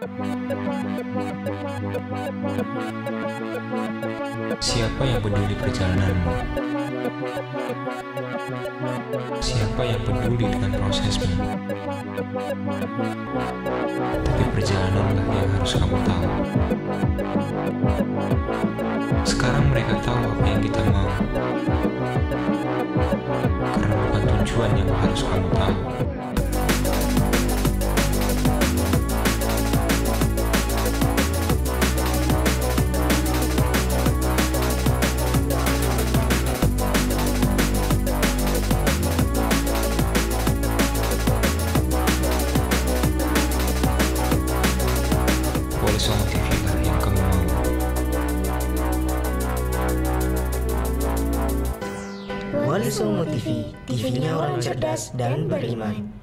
Siapa yang peduli perjalananmu? Siapa yang peduli dengan prosesmu? Tapi perjalananlah yang harus kamu tahu. Sekarang mereka tahu apa yang kita mau. Karena bukan tujuan yang harus kamu tahu. TV lah yang kamu mau. Wali Songo TV, TV-nya orang cerdas dan beriman.